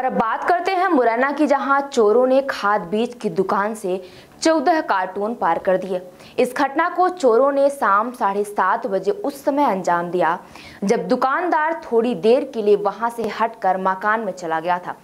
और अब बात करते हैं मुरैना की, जहाँ चोरों ने खाद बीज की दुकान से चौदह कार्टून पार कर दिए। इस घटना को चोरों ने शाम साढ़े सात बजे उस समय अंजाम दिया, जब दुकानदार थोड़ी देर के लिए वहाँ से हटकर मकान में चला गया था।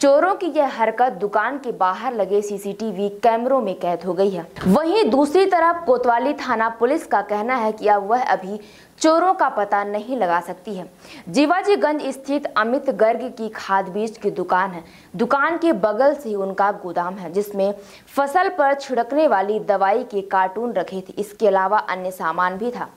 चोरों की यह हरकत दुकान के बाहर लगे सीसीटीवी कैमरों में कैद हो गई है। वहीं दूसरी तरफ़ कोतवाली थाना पुलिस का कहना है कि अब वह अभी चोरों का पता नहीं लगा सकती है। जीवाजीगंज स्थित अमित गर्ग की खाद बीज की दुकान है। दुकान के बगल से उनका गोदाम है, जिसमें फ़सल पर छिड़कने वाली दवाई के कार्टून रखे थे। इसके अलावा अन्य सामान भी था।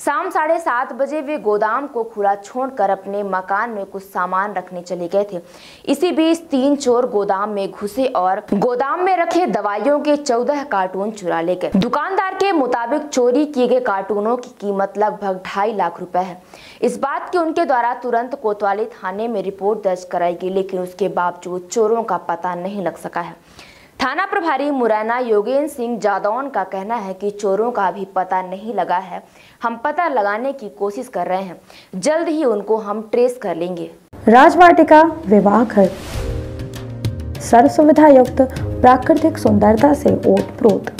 शाम साढ़े सात बजे वे गोदाम को खुला छोड़कर अपने मकान में कुछ सामान रखने चले गए थे। इसी बीच तीन चोर गोदाम में घुसे और गोदाम में रखे दवाइयों के चौदह कार्टून चुरा ले गए। दुकानदार के मुताबिक चोरी किए गए कार्टूनों की कीमत लगभग ढाई लाख रुपए है। इस बात की उनके द्वारा तुरंत कोतवाली थाने में रिपोर्ट दर्ज कराई गई, लेकिन उसके बावजूद चोरों का पता नहीं लग सका है। थाना प्रभारी मुरैना योगेंद्र सिंह जादौन का कहना है कि चोरों का अभी पता नहीं लगा है। हम पता लगाने की कोशिश कर रहे हैं। जल्द ही उनको हम ट्रेस कर लेंगे। राजवाटिका विवाह घर। सर्व सुविधा युक्त, प्राकृतिक सुंदरता से ओत प्रोत।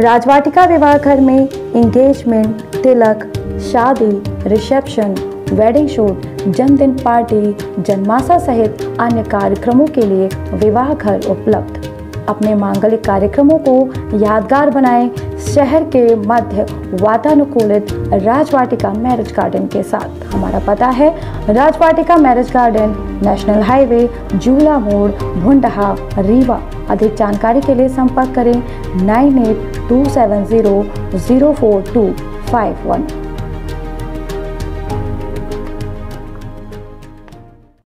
राजवाटिका विवाह घर में इंगेजमेंट तिलक, शादी रिसेप्शन वेडिंग शूट जन्मदिन पार्टी जन्माशा सहित अन्य कार्यक्रमों के लिए विवाह घर उपलब्ध। अपने मांगलिक कार्यक्रमों को यादगार बनाएँ शहर के मध्य वातानुकूलित राजवाटिका मैरिज गार्डन के साथ। हमारा पता है, Rajvatika marriage garden, national highway, Jula मोड़, भुंडहा, रीवा। अधिक जानकारी के लिए संपर्क करें nine eight two seven zero zero four two five one.